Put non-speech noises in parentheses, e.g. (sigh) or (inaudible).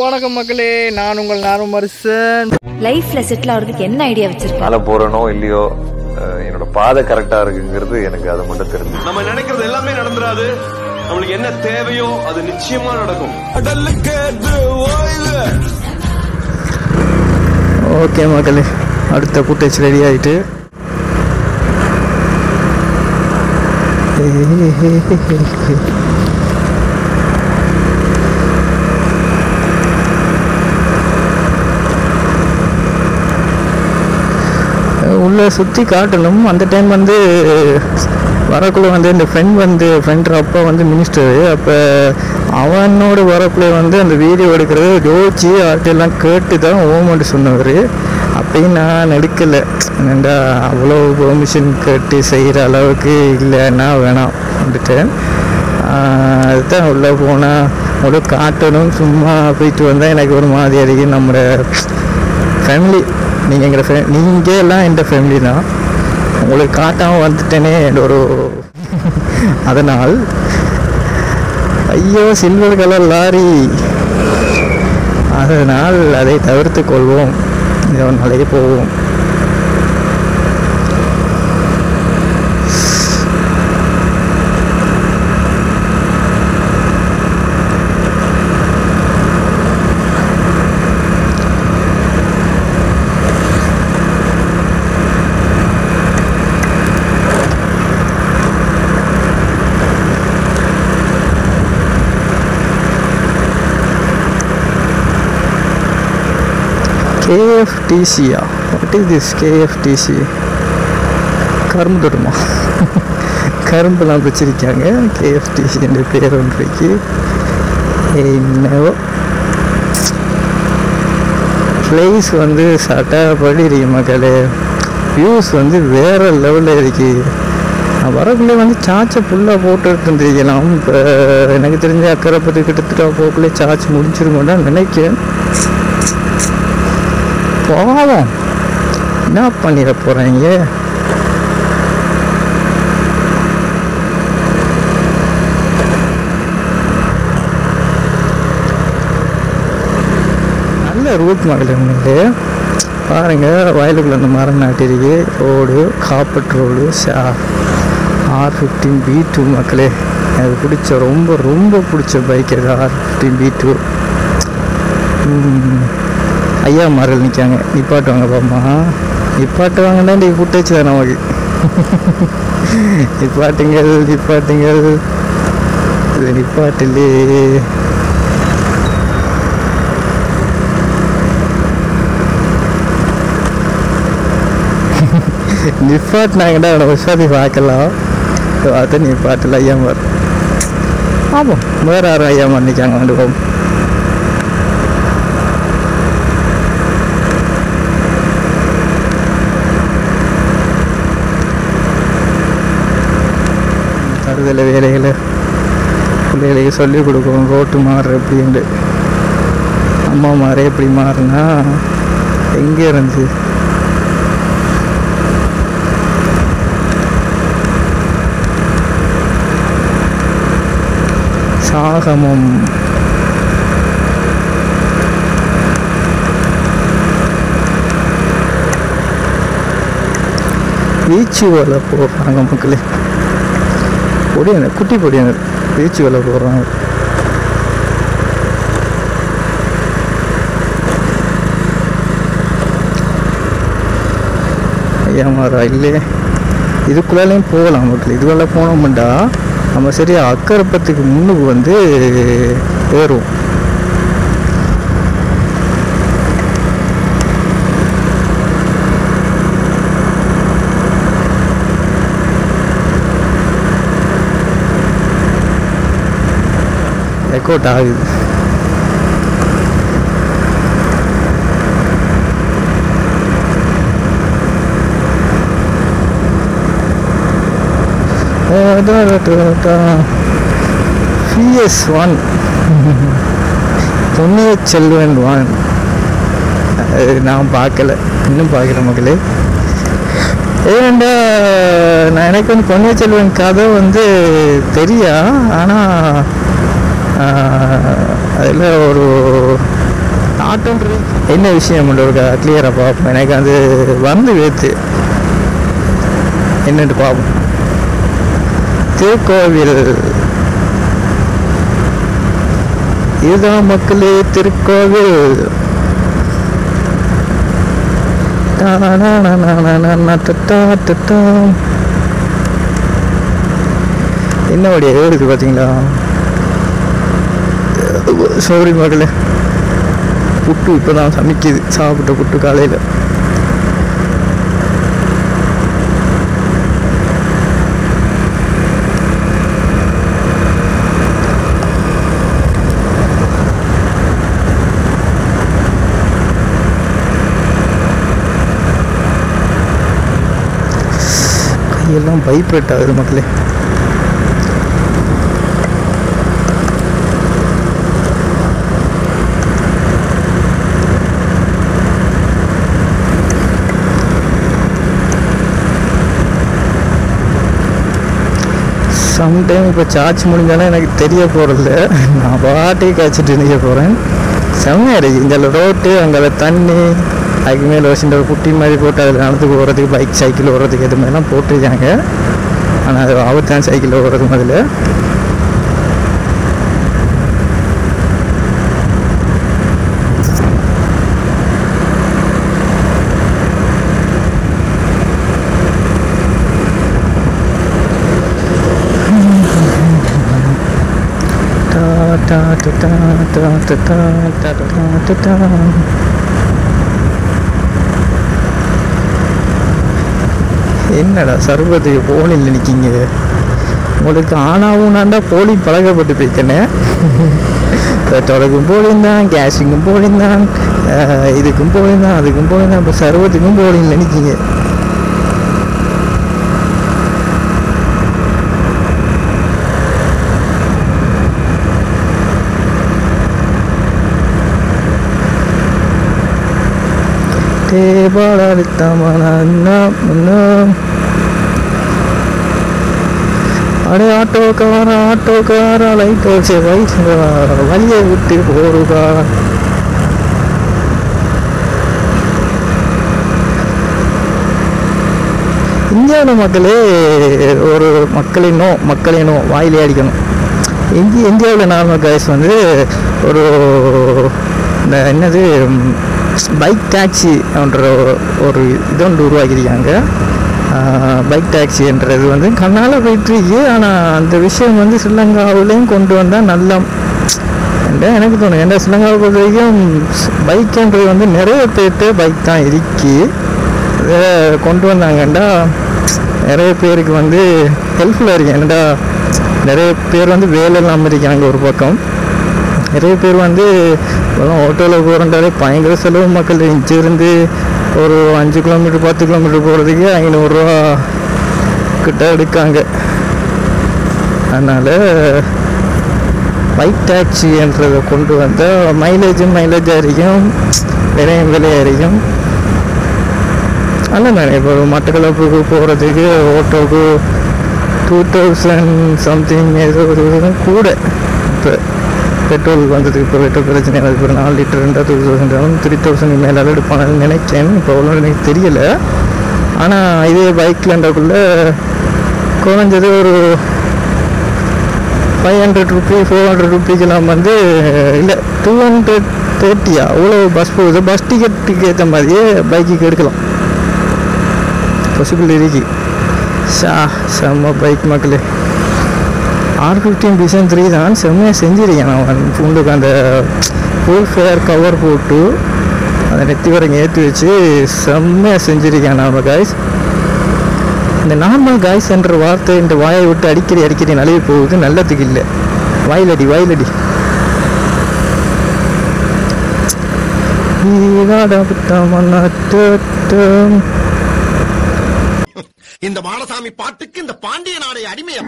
வணக்கம் மக்களே நான் உங்கள் நானும் மருசன். லைஃப்ல செட்டில் ஆகிறதுக்கு என்ன ஐடியா வச்சிருக்க மேல போறனோ இல்லையோ அஹ் என்னோட பாதை கரெக்டா இருக்குங்கிறது எனக்கு அது மட்டும் தெரிஞ்சு நம்ம நினைக்கிறது எல்லாமே நடந்துராது நம்மளுக்கு என்ன தேவையோ அது நிச்சயமா நடக்கும். ஓகே மக்களே அடுத்த ஃபுட்டேஜ் ரெடி ஆயிட்டு. உள்ளே சுற்றி காட்டணும். அந்த டைம் வந்து வரக்குள்ளே வந்து இந்த ஃப்ரெண்ட் வந்து ஃப்ரெண்ட் அப்பா வந்து மினிஸ்டரு அப்போ அவனோட வரக்குள்ளே வந்து அந்த வீடியோ எடுக்கிறத யோசிச்சு ஆர்ட்டெல்லாம் கேட்டு தான் ஓமெண்ட் சொன்னவர் அப்பயும் நான் எடுக்கலை ஏன்டா அவ்வளோ பெர்மிஷன் கேட்டு செய்கிற அளவுக்கு இல்லைன்னா வேணாம் வந்துட்டேன். அதுதான் உள்ளே போனால் அவ்வளோ காட்டணும். சும்மா போயிட்டு வந்தால் எனக்கு ஒரு மாதிரி இருக்கு நம்மளோட ஃபேமிலி நீங்கள் எங்கள் ஃபே நீங்கள் எல்லாம் எந்த ஃபேமிலி தான். உங்களுக்கு காட்டாமல் வந்துட்டேனே என்ற ஒரு (laughs) அதனால் ஐயோ சில்வர் கலர் லாரி அதனால் அதை தவிர்த்து கொள்வோம். இது நாளைக்கு போவோம். கேஎஃப்டிசியா வாட் இஸ் திஸ் கேஎஃப்டிசி கரும்பு தோட்டமா கரும்புலாம் வச்சிருக்காங்க கேஎஃப்டிசி என்ற பேர் ஒன்றைக்கு என்னவோ ப்ளேஸ் வந்து சட்டப்படி இருக்கு மக்களே வியூஸ் வந்து வேறு லெவலில் இருக்கு வரக்குள்ளே வந்து சார்ஜை ஃபுல்லாக போட்டுட்டு இருந்திருக்கலாம் இப்போ எனக்கு தெரிஞ்ச அக்கறை பற்றி கிட்டத்தட்ட போக்குள்ளே சார்ஜ் முடிச்சிருக்கோன்னு நினைக்கிறேன் போவோம் என்ன பண்ணிட போகிறீங்க நல்ல ரூட் மகள் உங்களுக்கு பாருங்க வயலுக்குள்ள அந்த மரம் நாட்டிருக்கு. ரோடு காப்பட் ரோடு சா ஆர் ஃபிஃப்டீன் பி டூ மக்களே. எனக்கு பிடிச்ச ரொம்ப ரொம்ப பிடிச்ச பைக் அது ஆர் ஃபிஃப்டீன் பி டூ ஐயா மார்கள் நிற்காங்க நிப்பாட்டுவாங்க பாம்மா நிப்பாட்டுவாங்கன்னா நீ கூட்டச்சு தான் நமக்கு. (laughs) நிப்பாட்டுங்கள் நிப்பாட்டுங்கள் இது நிப்பாட்டிலே. (laughs) நிப்பாட்டினாங்கடா அவனை உஷாதி பார்க்கலாம். பார்த்து நிப்பாட்டில் ஐயா மார் ஆமாம். வேறு யாரும் ஐயா மார் நிற்காங்க வந்து போம் தருதல வேலைகளை பிள்ளைகளுக்கு சொல்லிக் கொடுக்கும் ரோட்டு மாறு எப்படின்ட்டு அம்மா மாறு எப்படி மாறுனா எங்கே இருந்து? சாகமம். பீச்சு வலை போகிறாங்க மக்களே. பொடியான குட்டி பொடியான பேச்சு வேலை போடுறாங்க. ஏமாறா இல்லையே. இதுக்குள்ளாலையும் போகலாம் மக்கள். இதுவெல்லாம் போனோம்டா நம்ம சரியா அக்கரப்பத்துக்கு முன்னுக்கு வந்து ஏறுவோம். ரெக்கார்ட் ஆகுது. PS one Ponniyin Selvan one அது நான் பார்க்கல. இன்னும் பார்க்குற மக்களே. ஏன்டா நான் எனக்கு வந்து பொன்னிய செல்வன் கதை வந்து தெரியா? ஆனால் அதில் ஒரு ஆட்டோன்றது என்ன விஷயம் ஒரு கிளியராக பார்ப்போம் எனக்கு அது வந்து வேத்து என்னென்று பார்ப்போம் திருக்கோவில் இதுதான் மக்களே திருக்கோவில் என்ன பார்த்தீங்களா சோரி மகளே. புட்டு இப்போ தான் சமைக்குது. சாப்பிட்ட புட்டு காலையில். கையெல்லாம் வைப்ரேட் ஆகுது மக்களே சம்டைம் இப்போ சார்ஜ் முடிஞ்சாலும் எனக்கு தெரிய போகிறதில்ல நான் பாட்டி காய்ச்சிட்டு நிற்க போகிறேன் செம்மையாக இருக்குது இந்த ரோட்டு அங்கே தண்ணி அதுக்கு மேலே வச்சுட்டு ஒரு குட்டி மாதிரி போட்டு அதில் நடந்து போகிறதுக்கு பைக் சைக்கிள் ஓடுறதுக்கு இது மாதிரிலாம் போட்டிருக்காங்க. ஆனால் அது ஆபத்தான சைக்கிள் ஓடுறது முதல்ல. Ta ta ta ta ta ta ta ta ta ta டா. என்னடா சர்வத்துக்கு போலியில் நிற்கிங்க உங்களுக்கு ஆனாவும்னாண்டா போலி பழகப்பட்டு போய்க்கனே பெட்ரோலுக்கும் போலிந்தான் கேஸுக்கும் போலிந்தான் இதுக்கும் போலிந்தான் அதுக்கும் போலிந்தான் இப்போ சர்வத்துக்கும் போலியில் நிற்கிங்க அடே ஆட்டோக்கார ஆட்டோக்கார லைட் வச்சு ரைட் வழியை விட்டு போருக்கா இந்தியாவில் மக்களே ஒரு மக்களினோ மக்களினோ வாயிலே அடிக்கணும். இந்திய இந்தியாவில் நார்மல் கைஸ் வந்து ஒரு இந்த என்னது பைக் டாக்ஸி என்ற ஒரு இது ஒன்று உருவாக்கியிருக்காங்க பைக் டாக்ஸின்றது வந்து கண்ணால் போயிட்டுருக்கு. ஆனால் அந்த விஷயம் வந்து ஸ்ரீலங்காவிலையும் கொண்டு வந்தால் நல்லா எனக்கு தோணும் ஏன்டா ஸ்ரீலங்காவை பொறுத்த வரைக்கும் பைக்குன்றது வந்து நிறைய பேர்கிட்ட பைக் தான் இருக்கு. கொண்டு வந்தாங்கண்டா நிறைய பேருக்கு வந்து ஹெல்ப்ஃபுல்லாக இருக்கு. ஏன்டா நிறைய பேர் வந்து வேலை இல்லாமல் இருக்காங்க ஒரு பக்கம். நிறைய பேர் வந்து ஆட்டோவில் போகிறண்டாலே பயங்கர செலவு மக்கள். இருந்து ஒரு அஞ்சு கிலோமீட்டர் பத்து கிலோமீட்டர் போகிறதுக்கு ஐநூறுரூவா கிட்ட எடுக்காங்க. அதனால் பைக் டாக்ஸின்றதை கொண்டு வந்தால் மைலேஜும் மைலேஜ் அதிகம் விலையும் விலை அதிகம் அதெல்லாம் நான் இப்போ மட்டக்களப்புக்கு போகிறதுக்கு ஓட்டோக்கு டூ தௌசண்ட் சம்திங் ஏதோ ஒரு கூட. இப்போ பெட்ரோல் வந்ததுக்கு இப்போ பெட்ரோல் பிரச்சனை அது இப்போ நாலு லிட்டர் இருந்தால் டூ தௌசண்ட் த்ரீ தௌசண்ட் மேலே எடுப்பானு நினைக்கிறேன். இப்போ அவ்வளோ எனக்கு தெரியல. ஆனால் இதே பைக்லன்றக்குள்ளே குறைஞ்சது ஒரு five hundred rupee four hundred ருபீக்கெல்லாம் வந்து இல்லை டூ ஹண்ட்ரட் தேர்ட்டியா அவ்வளோ பஸ் போகுது பஸ் டிக்கெட்டுக்கு ஏற்ற மாதிரியே பைக்குக்கு எடுக்கலாம். பாசிபிள் இருக்கு. ஷா செம்ம பைக் மக்களே. ஆர் ஃபிஃப்டீன் டிசைன் த்ரீ தான். செம்மையாக செஞ்சிருக்கேன் நான். பூண்டுக்கு அந்த ஃபுல் ஃபேர் கவர் போட்டு அந்த நெத்தி வரைக்கும் ஏற்றி வச்சு செம்மையாக செஞ்சிருக்கேன் நான் காய்ஸ் இந்த நார்மல் காய்ஸ் என்ற வார்த்தை இந்த வாயை விட்டு அடிக்கடி அடிக்கடி நழுவி போகுது. நல்லதுக்கு இல்லை. வயலடி வயலடி. இந்த மாடசாமி பாட்டுக்கு இந்த பாண்டிய நாடை அடிமையா?